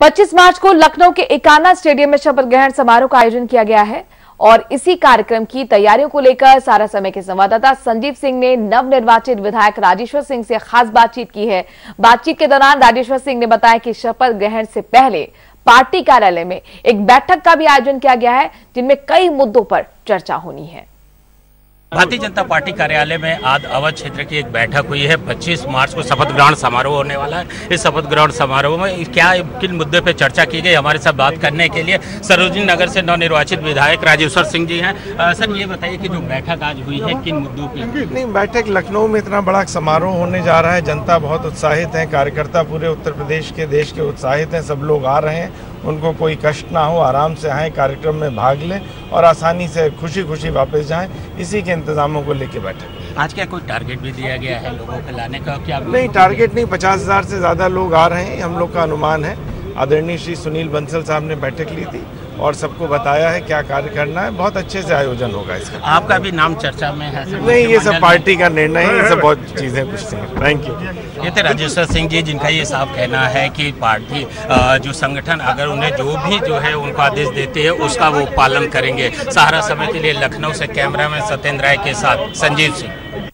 25 मार्च को लखनऊ के एकाना स्टेडियम में शपथ ग्रहण समारोह का आयोजन किया गया है और इसी कार्यक्रम की तैयारियों को लेकर सारा समय के संवाददाता संजीव सिंह ने नवनिर्वाचित विधायक राजेश्वर सिंह से खास बातचीत की है। बातचीत के दौरान राजेश्वर सिंह ने बताया कि शपथ ग्रहण से पहले पार्टी कार्यालय में एक बैठक का भी आयोजन किया गया है, जिनमें कई मुद्दों पर चर्चा होनी है। भारतीय जनता पार्टी कार्यालय में आज अवध क्षेत्र की एक बैठक हुई है। 25 मार्च को शपथ ग्रहण समारोह होने वाला है। इस शपथ ग्रहण समारोह में क्या, किन मुद्दे पर चर्चा की गई, हमारे साथ बात करने के लिए सरोजनी नगर से नवनिर्वाचित विधायक राजेश्वर सिंह जी हैं। सर, ये बताइए कि जो बैठक आज हुई है, किन मुद्दों पर नहीं, बैठक लखनऊ में इतना बड़ा समारोह होने जा रहा है। जनता बहुत उत्साहित है। कार्यकर्ता पूरे उत्तर प्रदेश के, देश के उत्साहित हैं। सब लोग आ रहे हैं। उनको कोई कष्ट ना हो आराम से आए कार्यक्रम में भाग लें और आसानी से खुशी खुशी वापस जाएँ। इसी के इंतजामों को लेके बैठे आज क्या कोई टारगेट भी दिया गया है लोगों को लाने का? क्या नहीं टारगेट नहीं पचास हज़ार से ज़्यादा लोग आ रहे हैं हम लोग का अनुमान है। आदरणीय श्री सुनील बंसल साहब ने बैठक ली थी और सबको बताया है क्या कार्य करना है। बहुत अच्छे से आयोजन होगा इसका। आपका भी नाम चर्चा में है नहीं ये सब पार्टी का निर्णय है ये सब बहुत चीज़ें पूछती हैं। थैंक यू ये थे राजेश्वर सिंह जी जिनका ये साफ़ कहना है कि पार्टी जो संगठन अगर उन्हें जो भी जो है उनको आदेश देती है उसका वो पालन करेंगे। सहारा समय के लिए लखनऊ से कैमरा में सत्येंद्र राय के साथ संजीव सिंह।